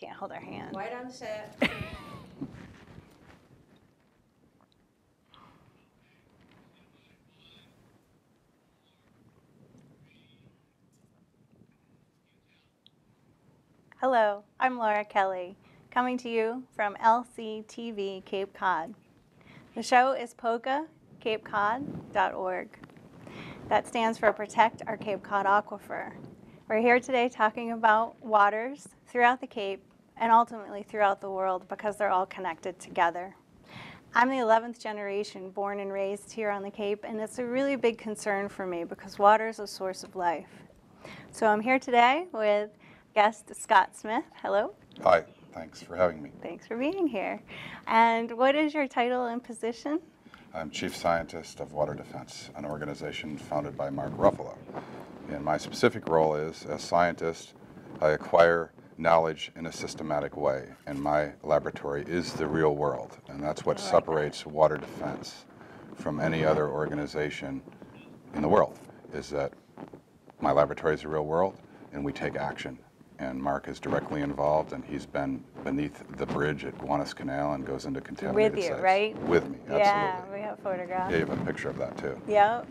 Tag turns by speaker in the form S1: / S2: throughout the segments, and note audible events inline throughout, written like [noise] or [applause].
S1: Can't hold our hand.
S2: White on set.
S1: Hello, I'm Laura Kelley, coming to you from LCTV Cape Cod. The show is POCCA-CapeCod.org. That stands for Protect Our Cape Cod Aquifer. We're here today talking about waters throughout the Cape and ultimately throughout the world because they're all connected together. I'm the 11th generation born and raised here on the Cape, and it's a really big concern for me because water is a source of life. So I'm here today with guest Scott Smith. Hello.
S3: Hi, thanks for having me.
S1: Thanks for being here. And what is your title and position?
S3: I'm Chief Scientist of Water Defense, an organization founded by Mark Ruffalo. And my specific role is, as scientist, I acquire knowledge in a systematic way, and my laboratory is the real world, and that's what separates water defense from any other organization in the world, is that my laboratory is the real world, and we take action. And Mark is directly involved, and he's been beneath the bridge at Gowanus Canal and goes into contaminated With
S1: you,
S3: sites.
S1: right?
S3: With me, absolutely.
S1: Yeah, we have photographs.
S3: Yeah, you have a picture of that too.
S1: Yep.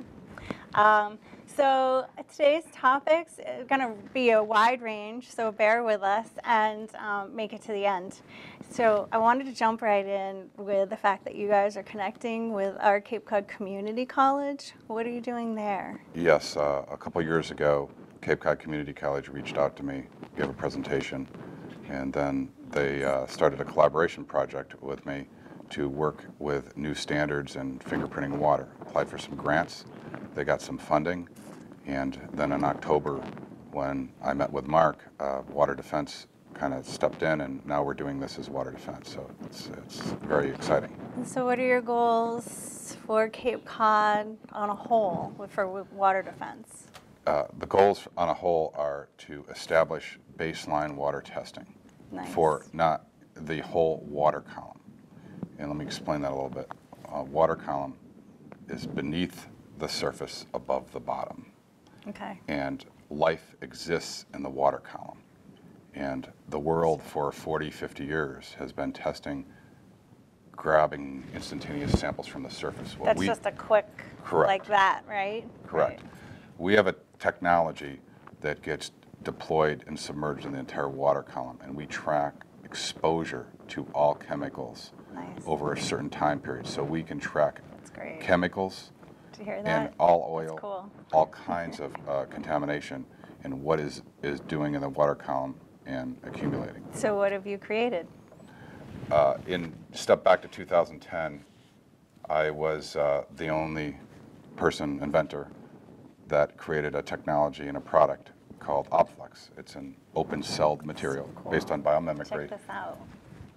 S1: Um, so today's topics are going to be a wide range, so bear with us and um, make it to the end. So I wanted to jump right in with the fact that you guys are connecting with our Cape Cod Community College. What are you doing there?
S3: Yes, uh, a couple years ago, Cape Cod Community College reached out to me, gave a presentation, and then they uh, started a collaboration project with me to work with new standards and fingerprinting water. Applied for some grants, they got some funding, and then in October, when I met with Mark, uh, Water Defense kind of stepped in, and now we're doing this as Water Defense. So it's, it's very exciting.
S1: And so what are your goals for Cape Cod on a whole for water defense?
S3: Uh, The goals on a whole are to establish baseline water testing for not the whole water column. And let me explain that a little bit. Uh, Water column is beneath the surface above the bottom.
S1: Okay.
S3: And life exists in the water column. And the world for 40, 50 years has been testing, grabbing instantaneous samples from the surface. What
S1: That's
S3: we-
S1: just a quick,
S3: Correct.
S1: like that, right?
S3: Correct.
S1: Right.
S3: We have a technology that gets deployed and submerged in the entire water column, and we track exposure to all chemicals
S1: Nice.
S3: over a certain time period. So we can track chemicals
S1: Did you hear
S3: and all oil,
S1: cool.
S3: all kinds of uh, contamination, and what is, is doing in the water column and accumulating.
S1: So what have you created?
S3: Uh, in step back to 2010, I was uh, the only person, inventor, that created a technology and a product called Opflex. It's an open-celled material
S1: cool.
S3: based on biomimicry.
S1: Check this out.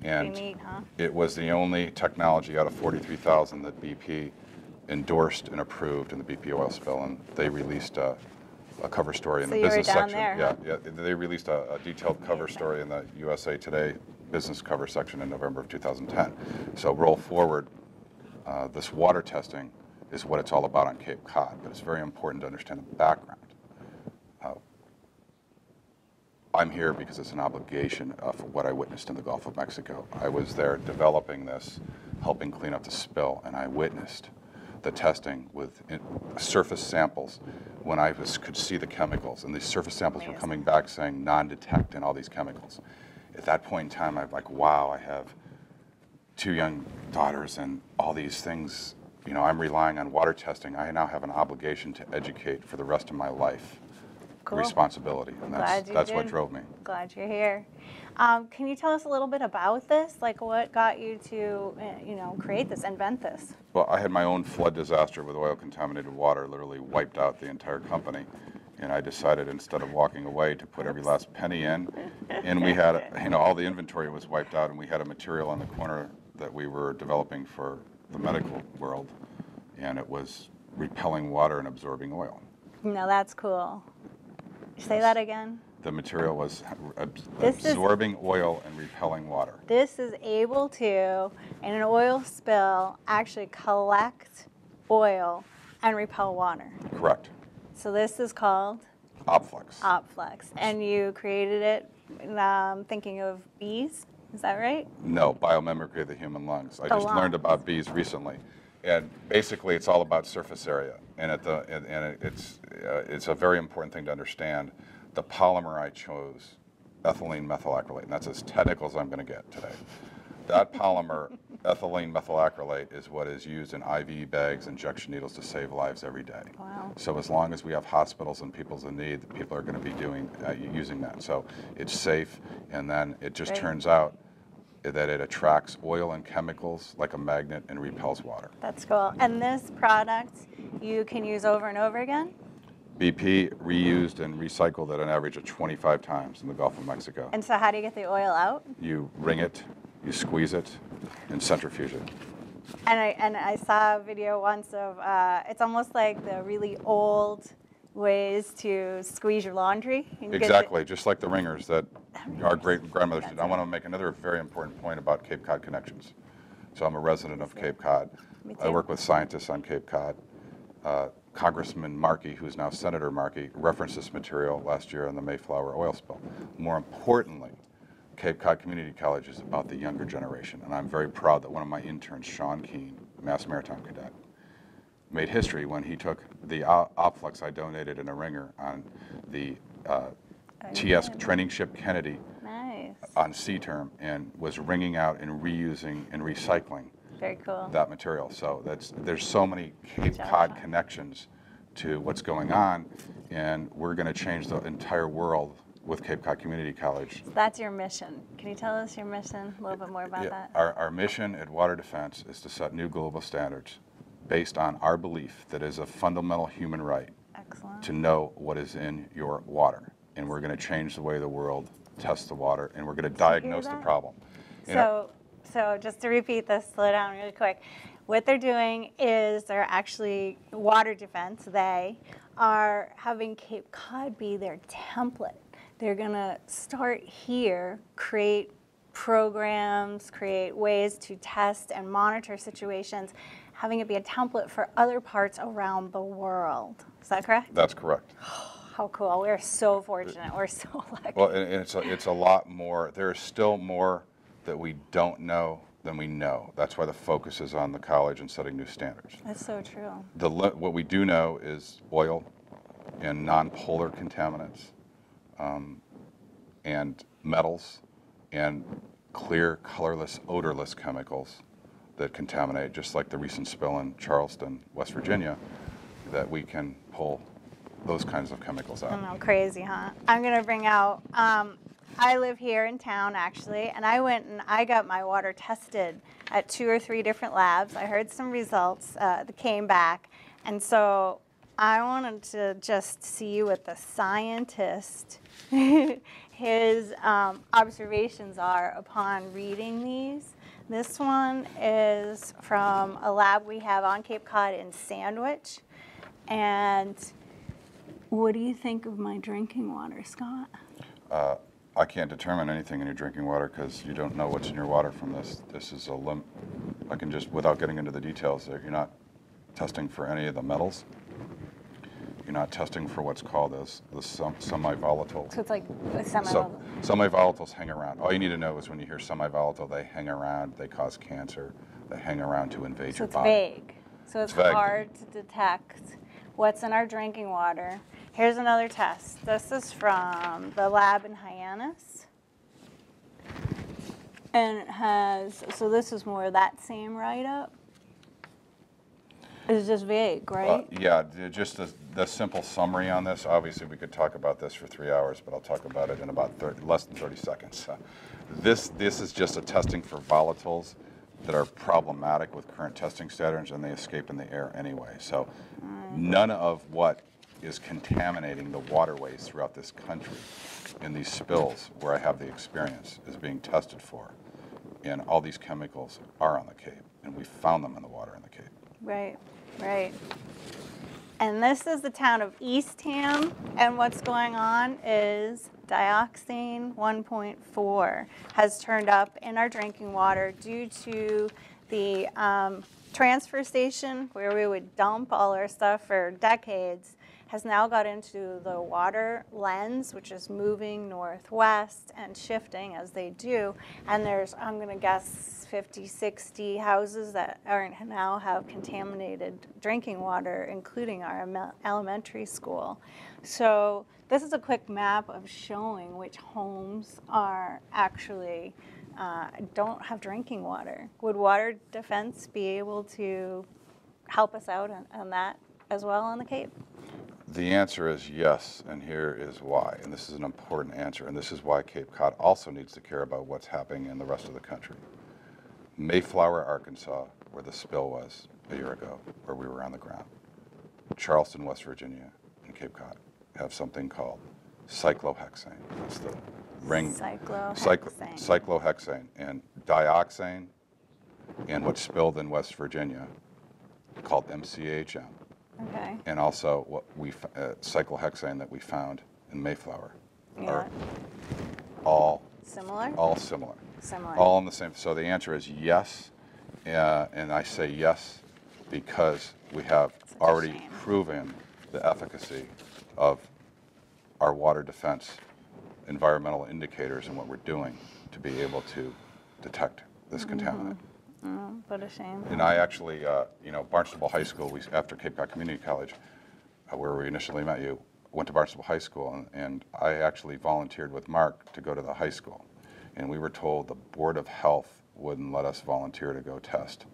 S3: And
S1: neat, huh?
S3: it was the only technology out of 43,000 that BP endorsed and approved in the BP oil spill, and they released a, a cover story in
S1: So
S3: the business section.
S1: there,
S3: yeah,
S1: huh?
S3: yeah, they released a, a detailed cover story in the USA Today business cover section in November of 2010. So roll forward, uh, this water testing is what it's all about on Cape Cod, but it's very important to understand the background. Uh, I'm here because it's an obligation uh, of what I witnessed in the Gulf of Mexico. I was there developing this, helping clean up the spill, and I witnessed the testing with uh, surface samples when I was, could see the chemicals, and these surface samples were coming back saying non-detect and all these chemicals. At that point in time, I'm like, wow, I have two young daughters and all these things. You know, I'm relying on water testing. I now have an obligation to educate for the rest of my life.
S1: Cool.
S3: Responsibility, and that's that's what drove me.
S1: Glad you're here. Um, can you tell us a little bit about this? Like what got you to, uh, you know, create this, invent this?
S3: Well, I had my own flood disaster with oil contaminated water, literally wiped out the entire company. And I decided instead of walking away to put every last penny in. And we had, you know, all the inventory was wiped out and we had a material on the corner that we were developing for the medical world. And it was repelling water and absorbing oil.
S1: No, that's cool. Say that again.
S3: The material was ab-
S1: This is-
S3: absorbing oil and repelling water.
S1: This is able to, in an oil spill, actually collect oil and repel water.
S3: Correct.
S1: So this is called
S3: Opflex.
S1: Opflex, and you created it um, thinking of bees. Is that right?
S3: No, biomimicry of the human lungs. I
S1: The
S3: just learned about bees recently. And basically, it's all about surface area. And, at the, and, and it's, uh, it's a very important thing to understand. The polymer I chose, ethylene methyl methylacrylate, and that's as technical as I'm going to get today. That polymer, [laughs] ethylene methyl methylacrylate, is what is used in IV bags, injection needles to save lives every day.
S1: Wow.
S3: So as long as we have hospitals and people's in need, people are going to be doing, uh, using that. So it's safe, and then it just
S1: Great.
S3: turns out that it attracts oil and chemicals like a magnet and repels water.
S1: That's cool. And this product you can use over and over again?
S3: BP reused and recycled at an average of 25 times in the Gulf of Mexico.
S1: And so, how do you get the oil out?
S3: You wring it, you squeeze it, and centrifuge it.
S1: And I and I saw a video once of uh, it's almost like the really old ways to squeeze your laundry.
S3: Exactly, just like the wringers that our great grandmothers did. I want to make another very important point about Cape Cod connections. So I'm a resident of Cape Cod. I work with scientists on Cape Cod. Uh, Congressman Markey, who's now Senator Markey, referenced this material last year on the Mayflower oil spill. More importantly, Cape Cod Community College is about the younger generation, and I'm very proud that one of my interns, Sean Keene, Mass Maritime Cadet, made history when he took the Opflex I donated in a wringer on the uh, TS training ship Kennedy
S1: Nice.
S3: on sea term and was wringing out and reusing and recycling
S1: Very cool.
S3: that material. So that's there's so many Cape Cod connections to what's going on, and we're going to change the entire world with Cape Cod Community College.
S1: That's your mission. Can you tell us your mission a little bit more about
S3: Yeah,
S1: that?
S3: Our, our mission at Water Defense is to set new global standards based on our belief that it is a fundamental human right
S1: Excellent.
S3: to know what is in your water. And we're going to change the way the world tests the water, and we're going to diagnose the problem. You know,
S1: So, so just to repeat this, slow down really quick. What they're doing is they're actually water defense. They are having Cape Cod be their template. They're gonna start here, create programs, create ways to test and monitor situations, having it be a template for other parts around the world. Is that correct?
S3: That's correct. [gasps]
S1: How cool! We're so fortunate. We're so [laughs] lucky.
S3: Well, and, it's a, it's a lot more. There is still more that we don't know than we know. That's why the focus is on the college and setting new standards.
S1: That's so true.
S3: The what we do know is oil and non-polar contaminants, um, and metals, and clear, colorless, odorless chemicals that contaminate, just like the recent spill in Charleston, West Virginia, that we can pull those kinds of chemicals out.
S1: I know, crazy, huh? I'm gonna bring out. Um, I live here in town actually, and I went and I got my water tested at two or three different labs. I heard some results uh, that came back, and so I wanted to just see what the scientist [laughs] his um, observations are upon reading these. This one is from a lab we have on Cape Cod in Sandwich, and what do you think of my drinking water, Scott?
S3: Uh, I can't determine anything in your drinking water because you don't know what's in your water from this. This is a lim. I can just, without getting into the details, you're not testing for any of the metals. You're not testing for what's called as the semi-volatile.
S1: So it's like a semi
S3: So semi-volatiles hang around. All you need to know is when you hear semi-volatile, they hang around. They cause cancer. They hang around to invade
S1: So
S3: your
S1: it's
S3: body.
S1: vague. So it's,
S3: It's vague.
S1: hard to detect what's in our drinking water. Here's another test. This is from the lab in Hyannis. And it has, so this is more that same write-up. It's just vague,
S3: Uh,
S1: right?
S3: Yeah, just the, the simple summary on this, obviously, we could talk about this for three hours, but I'll talk about it in about 30, less than 30 seconds. Uh, This, this is just a testing for volatiles that are problematic with current testing standards, and they escape in the air anyway. So none of what is contaminating the waterways throughout this country in these spills where I have the experience is being tested for. And all these chemicals are on the Cape, and we found them in the water in the Cape.
S1: Right, right. And this is the town of Eastham, and what's going on is dioxane 1.4 has turned up in our drinking water due to the um, transfer station where we would dump all our stuff for decades has now got into the water lens, which is moving northwest and shifting as they do. And there's, I'm going to guess, 50, 60 houses that are now have contaminated drinking water, including our elementary school. So this is a quick map of showing which homes are actually uh, don't have drinking water. Would water defense be able to help us out on, on that as well on the Cape?
S3: The answer is yes, and here is why. And this is an important answer, and this is why Cape Cod also needs to care about what's happening in the rest of the country. Mayflower, Arkansas, where the spill was a year ago, where we were on the ground. Charleston, West Virginia, and Cape Cod have something called cyclohexane. That's the ring.
S1: Cyclohexane.
S3: Cyclo- cyclohexane and dioxane, and what spilled in West Virginia, called MCHM
S1: Okay.
S3: and also what we uh, cyclohexane that we found in Mayflower
S1: Yeah.
S3: are all
S1: Similar?
S3: all similar,
S1: Similar.
S3: all in the same. So the answer is yes, uh, and I say yes because we have
S1: Such
S3: already proven the efficacy of our water defense environmental indicators and what we're doing to be able to detect this
S1: Mm-hmm.
S3: contaminant.
S1: What a shame.
S3: And I actually, uh, you know, Barnstable High School, we, after Cape Cod Community College, uh, where we initially met you, went to Barnstable High School, and, and I actually volunteered with Mark to go to the high school. And we were told the Board of Health wouldn't let us volunteer to go test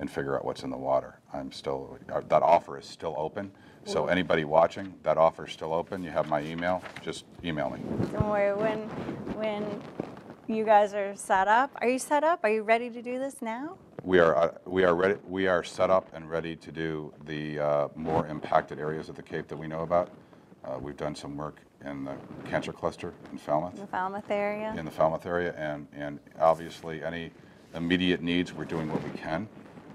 S3: and figure out what's in the water. I'm still, uh, that offer is still open. So anybody watching, that offer is still open. You have my email, just email me.
S1: Don't worry, when, when you guys are set up, are you set up? Are you ready to do this now?
S3: We are, uh, we are ready, we are set up and ready to do the uh, more impacted areas of the Cape that we know about. Uh, We've done some work in the cancer cluster in Falmouth, In
S1: The Falmouth area?
S3: in the Falmouth area, and, and obviously, any immediate needs, we're doing what we can.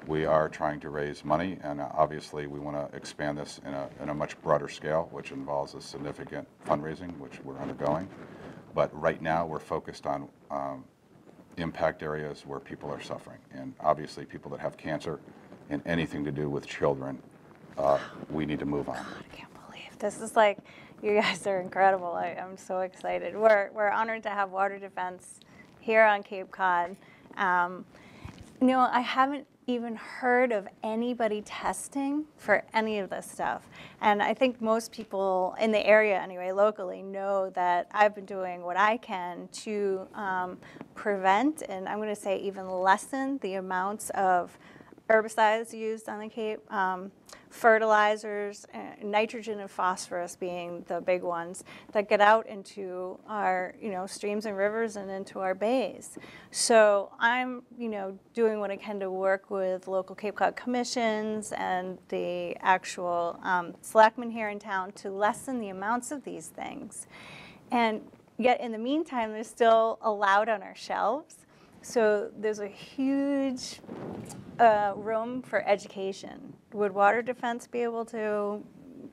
S3: We are trying to raise money, and uh, obviously, we want to expand this in a, in a much broader scale, which involves a significant fundraising, which we're undergoing. But right now, we're focused on um, impact areas where people are suffering. And obviously, people that have cancer and anything to do with children, uh, we need to move on.
S1: God, I can't believe this is like you guys are incredible. I, I'm so excited. We're we're honored to have water defense here on Cape Cod. Um, you know, I haven't even heard of anybody testing for any of this stuff. And I think most people in the area, anyway, locally, know that I've been doing what I can to um, prevent and I'm going to say even lessen the amounts of herbicides used on the Cape, um, fertilizers, uh, nitrogen and phosphorus being the big ones that get out into our, you know, streams and rivers and into our bays. So I'm, you know, doing what I can to work with local Cape Cod commissions and the actual um, selectmen here in town to lessen the amounts of these things. And yet, in the meantime, they're still allowed on our shelves. So there's a huge uh, room for education. Would water defense be able to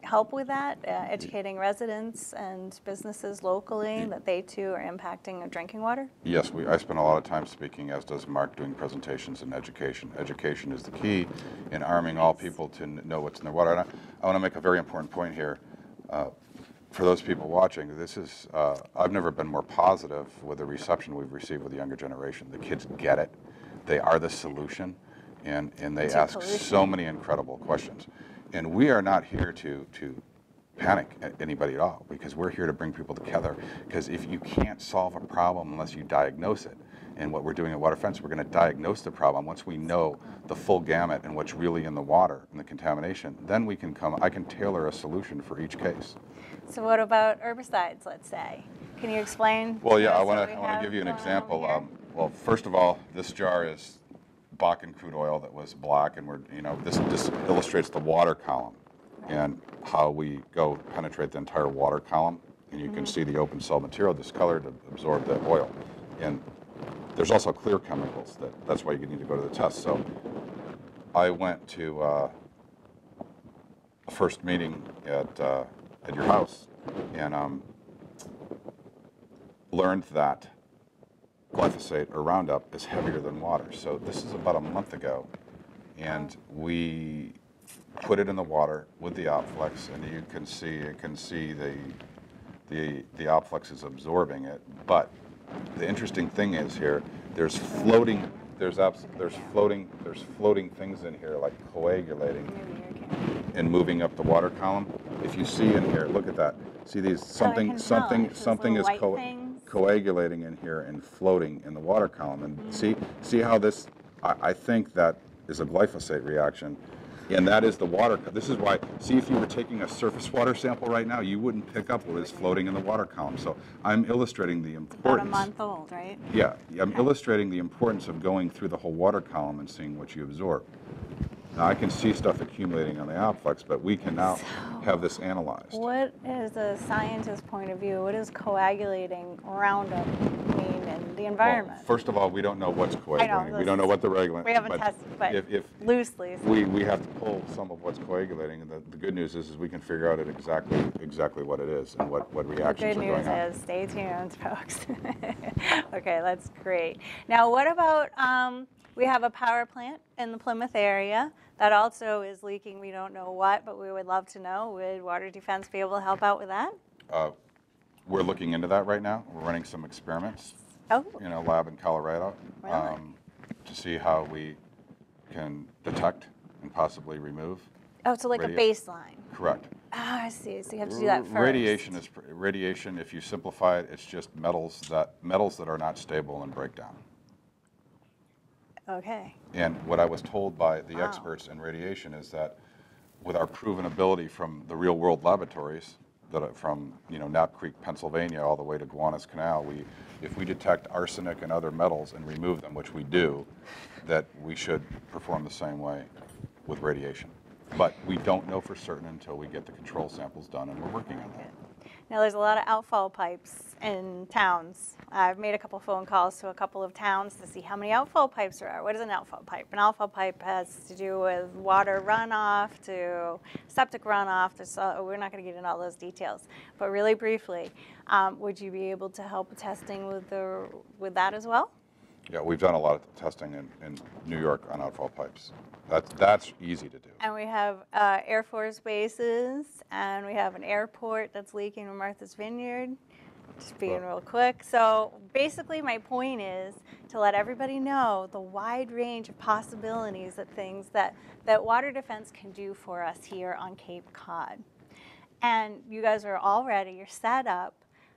S1: help with that, uh, educating residents and businesses locally that they too are impacting drinking water?
S3: Yes, we, I spend a lot of time speaking, as does Mark, doing presentations in education. Education is the key in arming all people to kn- know what's in their water. And I, I want to make a very important point here. Uh, for those people watching, this is, uh, I've never been more positive with the reception we've received with the younger generation. The kids get it. They are the solution, and, and they ask
S1: pollution.
S3: so many incredible questions. And we are not here to, to panic at anybody at all because we're here to bring people together. Because if you can't solve a problem unless you diagnose it, and what we're doing at Water Defense, we're going to diagnose the problem. Once we know the full gamut and what's really in the water and the contamination, then we can come, I can tailor a solution for each case.
S1: So what about herbicides, let's say? Can you explain?
S3: Well, yeah, I want to, I want to give you an
S1: going on over
S3: example. Um, well, first of all, this jar is Bakken crude oil that was black, and we're, you know, this, just illustrates the water column and how we go penetrate the entire water column, and you
S1: Mm-hmm.
S3: can see the open cell material discolored to absorb the oil. And there's also clear chemicals that, that's why you need to go to the test. So I went to uh, a first meeting at, uh, at your house, and um, learned that glyphosate or Roundup is heavier than water. So this is about a month ago, and we put it in the water with the Opflex, and you can see, you can see the, the, the Opflex is absorbing it. But the interesting thing is here, there's floating, there's abs, there's floating, there's floating things in here like coagulating and moving up the water column. If you see in here, look at that. See these, something,
S1: can tell,
S3: something,
S1: it's those
S3: something is
S1: little
S3: co-
S1: white things.
S3: coagulating in here and floating in the water column. And see, see how this, I, I think that is a glyphosate reaction. And that is the water, this is why, see if you were taking a surface water sample right now, you wouldn't pick up what is floating in the water column. So I'm illustrating the
S1: About a
S3: importance.
S1: month old, right?
S3: Yeah, I'm illustrating the importance of going through the whole water column and seeing what you absorb. Now, I can see stuff accumulating on the Opflex, but we can now have this analyzed.
S1: What is a scientist's point of view? What is coagulating Roundup in the
S3: Well,
S1: environment?
S3: First of all, we don't know what's coagulating. We don't know what the regulant.
S1: we haven't
S3: but
S1: tested, but
S3: If, if,
S1: loosely.
S3: we, we have to pull some of what's coagulating, and the, the good news is, is we can figure out it exactly, exactly what it is and what, what
S1: The
S3: reactions
S1: good
S3: are going
S1: news is, stay tuned, [laughs] folks. okay, that's great. Now, what about um, we have a power plant in the Plymouth area that also is leaking. We don't know what, but we would love to know. Would Water Defense be able to help out with that?
S3: Uh, We're looking into that right now. We're running some experiments
S1: Oh,
S3: in a lab in Colorado
S1: Really?
S3: um, to see how we can detect and possibly remove.
S1: oh, so like a baseline.
S3: Correct.
S1: Ah, I see. So you have to do that first.
S3: Radiation is, pr- radiation, if you simplify it, it's just metals that, metals that are not stable and break down.
S1: Okay.
S3: And what I was told by the
S1: Wow.
S3: experts in radiation is that with our proven ability from the real world laboratories, that from, you know, Knapp Creek, Pennsylvania, all the way to Gowanus Canal, we, if we detect arsenic and other metals and remove them, which we do, that we should perform the same way with radiation. But we don't know for certain until we get the control samples done, and we're working on that.
S1: Now, there's a lot of outfall pipes in towns. I've made a couple phone calls to a couple of towns to see how many outfall pipes there are. What is an outfall pipe? An outfall pipe has to do with water runoff to septic runoff. To, we're not going to get into all those details, but really briefly, um, would you be able to help testing with the with that as well?
S3: Yeah, we've done a lot of testing in, in New York on outfall pipes. That's, that's easy to do.
S1: And we have uh, Air Force bases, and we have an airport that's leaking in Martha's Vineyard. Just being real quick. So basically, my point is to let everybody know the wide range of possibilities that things that, that water defense can do for us here on Cape Cod. And you guys are all ready, you're set up.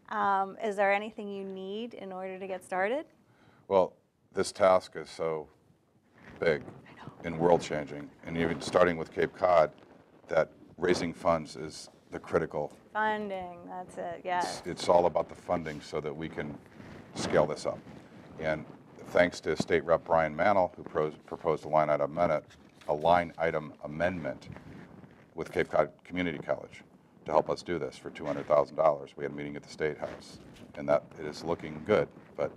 S1: Um, is there anything you need in order to get started?
S3: Well, this task is so big and world-changing, and even starting with Cape Cod, that raising funds is the critical.
S1: Funding, that's it, yes.
S3: It's, it's all about the funding so that we can scale this up. And thanks to State Rep Brian Mannal, who pros, proposed a line item amendment, a line item amendment with Cape Cod Community College to help us do this for $200,000. We had a meeting at the State House, and that it is looking good, but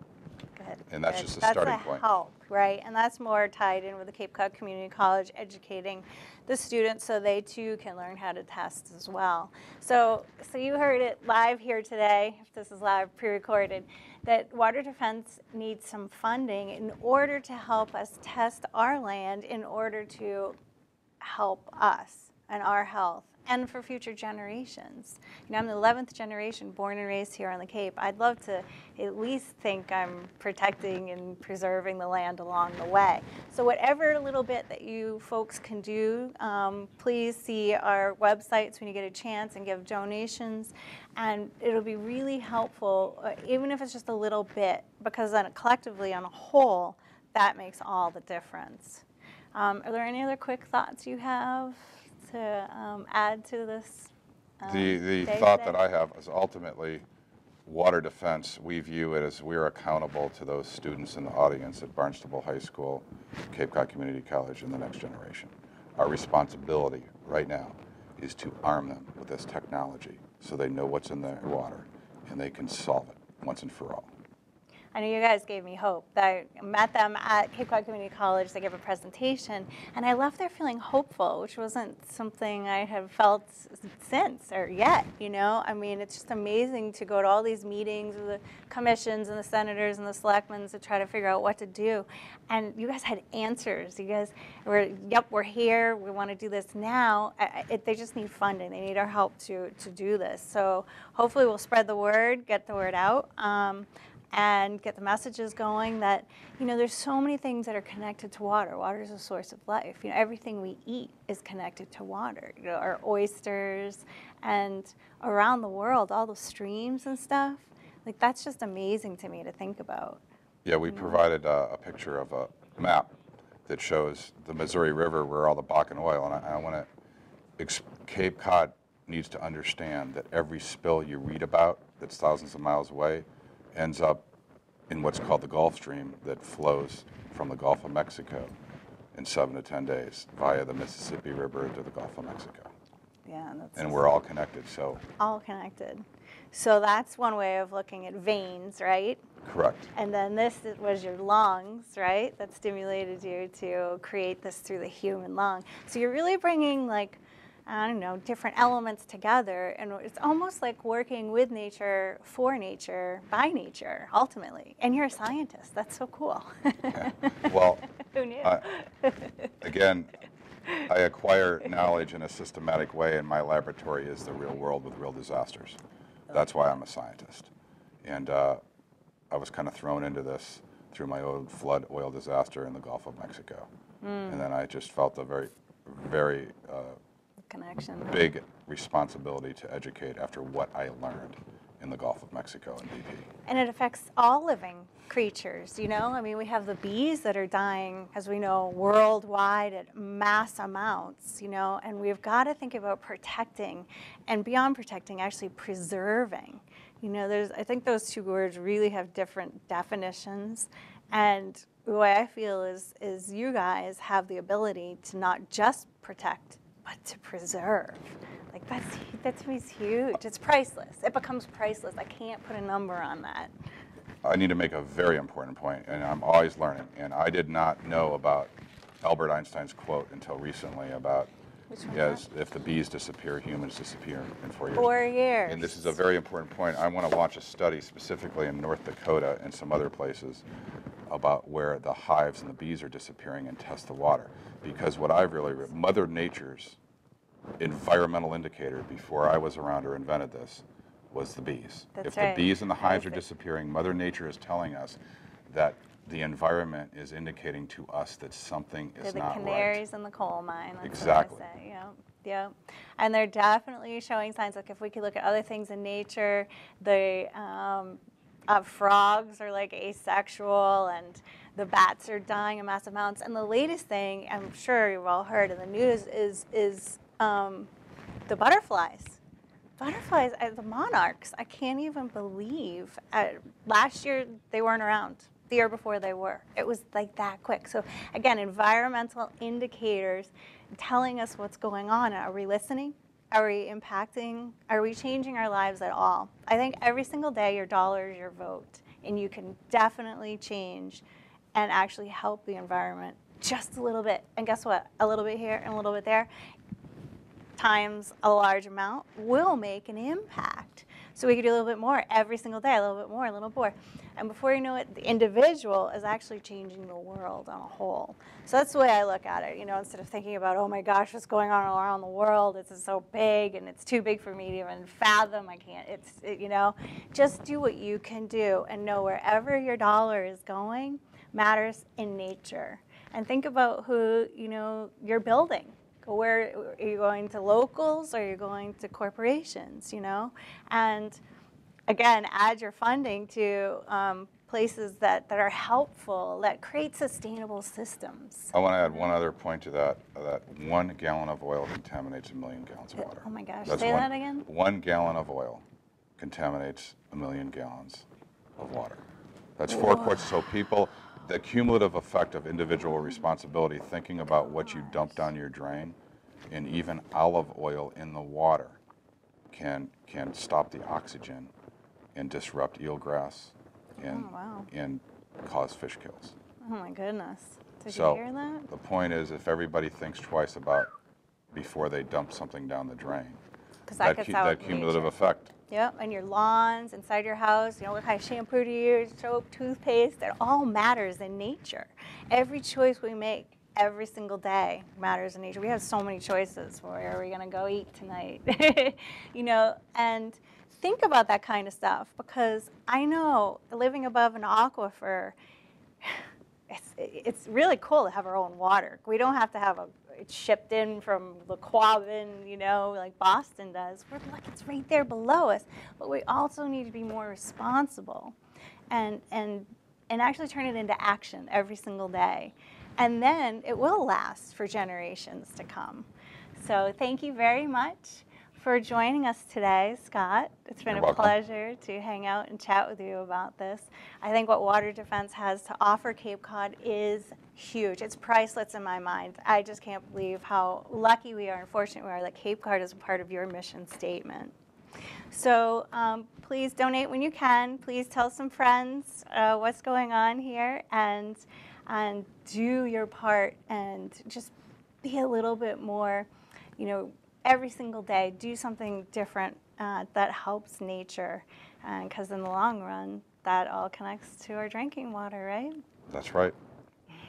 S1: Good,
S3: And that's
S1: good.
S3: just a starting
S1: That's a
S3: point.
S1: help, right? And that's more tied in with the Cape Cod Community College, educating the students so they too can learn how to test as well. So, so you heard it live here today, if this is live, pre-recorded, that Water Defense needs some funding in order to help us test our land in order to help us and our health and for future generations. You know, I'm the 11th generation born and raised here on the Cape. I'd love to at least think I'm protecting and preserving the land along the way. So whatever little bit that you folks can do, um, please see our websites when you get a chance and give donations. And it'll be really helpful, uh, even if it's just a little bit, because then collectively on a whole, that makes all the difference. Um, are there any other quick thoughts you have to um, add to this? um,
S3: The, the
S1: day
S3: thought that I have is ultimately, water defense, we view it as we're accountable to those students in the audience at Barnstable High School, Cape Cod Community College, and the next generation. Our responsibility right now is to arm them with this technology so they know what's in their water and they can solve it once and for all.
S1: I know you guys gave me hope. I met them at Cape Cod Community College. They gave a presentation, and I left there feeling hopeful, which wasn't something I have felt since or yet. You know, I mean, it's just amazing to go to all these meetings with the commissions and the senators and the selectmen to try to figure out what to do. And you guys had answers. You guys were, yep, we're here. We want to do this now. It, they just need funding. They need our help to to do this. So hopefully, we'll spread the word, get the word out. Um, and get the messages going that you know there's so many things that are connected to water. Water is a source of life. You know everything we eat is connected to water. You know our oysters and around the world all the streams and stuff. Like that's just amazing to me to think about
S3: Yeah, we provided uh, a picture of a map that shows the Missouri River where all the Bakken oil, and I, I want to, Cape Cod needs to understand that every spill you read about that's thousands of miles away ends up in what's called the Gulf Stream that flows from the Gulf of Mexico in seven to 10 days via the Mississippi River to the Gulf of Mexico.
S1: yeah and that's
S3: And we're all connected, so,
S1: all connected so that's one way of looking at veins right
S3: correct.
S1: And then this was your lungs, right? That stimulated you to create this through the human lung. So you're really bringing like, I don't know, different elements together. And it's almost like working with nature, for nature, by nature, ultimately. And you're a scientist. That's so cool.
S3: Yeah. [laughs] Well,
S1: Who knew?
S3: I- Again, I acquire knowledge in a systematic way, and my laboratory is the real world with real disasters. That's why I'm a scientist. And uh, I was kind of thrown into this through my own flood oil disaster in the Gulf of Mexico. And then I just felt a very, very uh,
S1: Connection.
S3: big responsibility to educate after what I learned in the Gulf of Mexico and BP.
S1: And it affects all living creatures, you know? I mean, we have the bees that are dying, as we know, worldwide at mass amounts, you know? And we've got to think about protecting and beyond protecting, actually preserving. You know, there's, I think those two words really have different definitions. And the way I feel is, is you guys have the ability to not just protect, but to preserve. Like that's that to me is huge. It's priceless. It becomes priceless. I can't put a number on that.
S3: I need to make a very important point, and I'm always learning. And I did not know about Albert Einstein's quote until recently about
S1: Which one's
S3: yes, if the bees disappear, humans disappear in four years.
S1: Four years.
S3: And this is a very important point. I want to launch a study specifically in North Dakota and some other places about where the hives and the bees are disappearing and test the water. Because what I've really, re- Mother Nature's environmental indicator before I was around or invented this was the bees.
S1: That's
S3: if
S1: right.
S3: the bees and the hives are disappearing, Mother Nature is telling us that the environment is indicating to us that something
S1: They're
S3: is
S1: the
S3: not
S1: canaries in the coal mine.
S3: Exactly.
S1: What I say. Yeah. Yeah. And they're definitely showing signs. Like if we could look at other things in nature, the um, uh, frogs are like asexual and the bats are dying in massive amounts. And the latest thing, I'm sure you've all heard in the news, is is um, the butterflies. Butterflies, uh, the monarchs. I can't even believe. Uh, last year they weren't around. The year before they were. It was like that quick. So again, environmental indicators telling us what's going on. Are we listening? Are we impacting? Are we changing our lives at all? I think every single day your dollar is your vote, and you can definitely change and actually help the environment just a little bit. And guess what? A little bit here and a little bit there times a large amount will make an impact. So we could do a little bit more every single day, a little bit more, a little more. And before you know it, the individual is actually changing the world on a whole. So that's the way I look at it. You know, instead of thinking about, oh my gosh, what's going on around the world? It's so big and it's too big for me to even fathom. I can't. It's it, you know, just do what you can do and know wherever your dollar is going matters in nature. And think about who you know you're building. Where are you going to locals or are you going to corporations? You know, and again, add your funding to um, places that, that are helpful, that create sustainable systems.
S3: I want to add one other point to that, that one gallon of oil contaminates a million gallons of water.
S1: oh my gosh,
S3: That's
S1: say
S3: one-
S1: that again?
S3: One gallon of oil contaminates a million gallons of water. That's four quarts, so people, the cumulative effect of individual responsibility, thinking about what you dump down your drain, and even olive oil in the water can, can stop the oxygen and disrupt eelgrass and,
S1: Oh, wow.
S3: and cause fish kills.
S1: Oh my goodness. Did
S3: so
S1: you hear that?
S3: the point is, if everybody thinks twice about before they dump something down the drain,
S1: that,
S3: that, cu- that cumulative
S1: nature.
S3: effect.
S1: Yep, and your lawns, inside your house, you know, what kind of shampoo to use, soap, toothpaste, it all matters in nature. Every choice we make every single day matters in nature. We have so many choices. Where are we going to go eat tonight? [laughs] you know, and think about that kind of stuff because I know living above an aquifer, [sighs] it's, it's really cool to have our own water. We don't have to have a, it's shipped in from the Quabbin, you know, like Boston does. We're like, it's right there below us. But we also need to be more responsible and, and, and actually turn it into action every single day. And then it will last for generations to come. So thank you very much for joining us today, Scott. It's been
S3: You're
S1: a
S3: welcome.
S1: pleasure to hang out and chat with you about this. I think what Water Defense has to offer Cape Cod is huge. It's priceless in my mind. I just can't believe how lucky we are and fortunate we are that Cape Cod is a part of your mission statement. So um, please donate when you can. Please tell some friends uh, what's going on here and, and do your part and just be a little bit more, you know, every single day, do something different uh, that helps nature. Because in the long run, that all connects to our drinking water, right?
S3: That's right.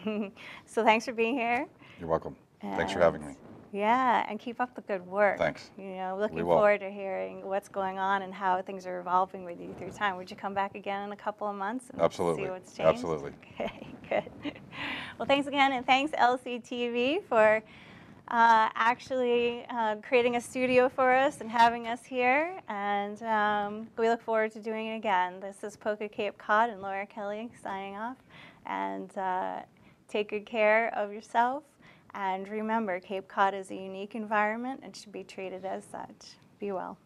S3: [laughs]
S1: so thanks for being here.
S3: You're welcome. Thanks for having me.
S1: Yeah, and keep up the good work.
S3: Thanks.
S1: You know, looking forward to hearing what's going on and how things are evolving with you through time. Would you come back again in a couple of months and
S3: Absolutely.
S1: see what's changed?
S3: Absolutely.
S1: Okay, [laughs] good. Well, thanks again, and thanks LCTV for uh, actually uh, creating a studio for us and having us here. And um, we look forward to doing it again. This is POCCA Cape Cod and Laura Kelley signing off. And uh, take good care of yourself. And remember, Cape Cod is a unique environment and should be treated as such. Be well.